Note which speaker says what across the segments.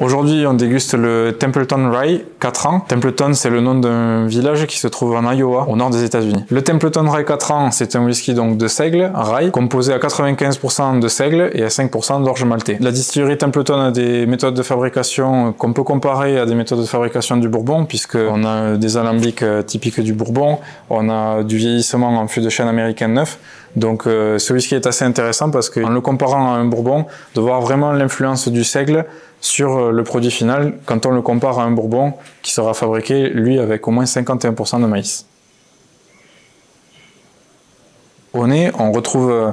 Speaker 1: Aujourd'hui, on déguste le Templeton Rye 4 ans. Templeton, c'est le nom d'un village qui se trouve en Iowa, au nord des États-Unis. Le Templeton Rye 4 ans, c'est un whisky donc de seigle, rye, composé à 95% de seigle et à 5% d'orge maltais. La distillerie Templeton a des méthodes de fabrication qu'on peut comparer à des méthodes de fabrication du Bourbon, puisque on a des alambics euh, typiques du Bourbon, on a du vieillissement en fût de chêne américain neuf. Donc euh, ce whisky est assez intéressant parce qu'en le comparant à un Bourbon, de voir vraiment l'influence du seigle sur euh, le produit final quand on le compare à un bourbon qui sera fabriqué, lui, avec au moins 51% de maïs. Au nez, on retrouve euh,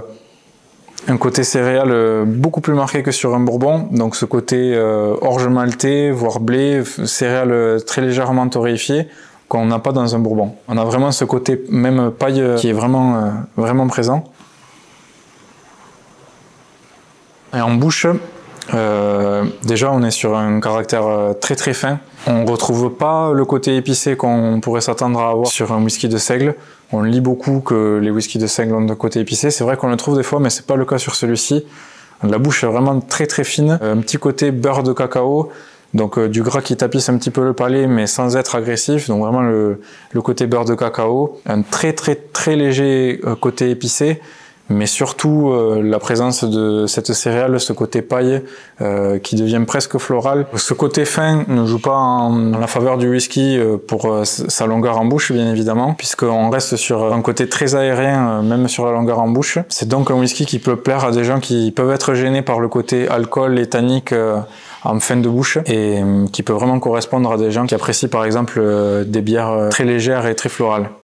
Speaker 1: un côté céréal euh, beaucoup plus marqué que sur un bourbon, donc ce côté orge maltais, voire blé, céréales très légèrement torréfiées, qu'on n'a pas dans un bourbon. On a vraiment ce côté même paille qui est vraiment, vraiment présent. Et en bouche, euh, déjà, on est sur un caractère euh, très très fin. On retrouve pas le côté épicé qu'on pourrait s'attendre à avoir sur un whisky de seigle. On lit beaucoup que les whiskies de seigle ont un côté épicé. C'est vrai qu'on le trouve des fois, mais c'est pas le cas sur celui-ci. La bouche est vraiment très très fine. Un petit côté beurre de cacao. Donc euh, du gras qui tapisse un petit peu le palais, mais sans être agressif. Donc vraiment le, le côté beurre de cacao. Un très très très léger côté épicé mais surtout euh, la présence de cette céréale, ce côté paille euh, qui devient presque floral. Ce côté fin ne joue pas en, la faveur du whisky euh, pour sa longueur en bouche, bien évidemment, puisqu'on reste sur un côté très aérien, même sur la longueur en bouche. C'est donc un whisky qui peut plaire à des gens qui peuvent être gênés par le côté alcool et tannique en fin de bouche et qui peut vraiment correspondre à des gens qui apprécient par exemple des bières très légères et très florales.